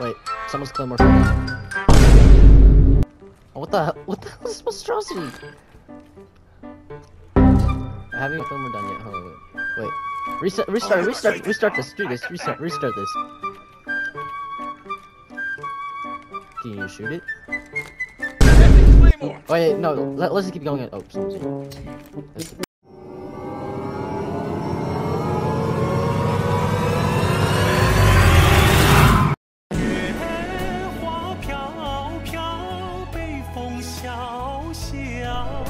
Wait, someone's fell down. Oh, what the hell? What the hell is this monstrosity? I haven't even Claymore done yet. Hold on, wait. Wait. Reset, restart, restart, restart this. Do this. Restart, restart this. Can you shoot it? Claymore. Wait, oh, no. Let, let's just keep going. At, oh, someone's here. 小小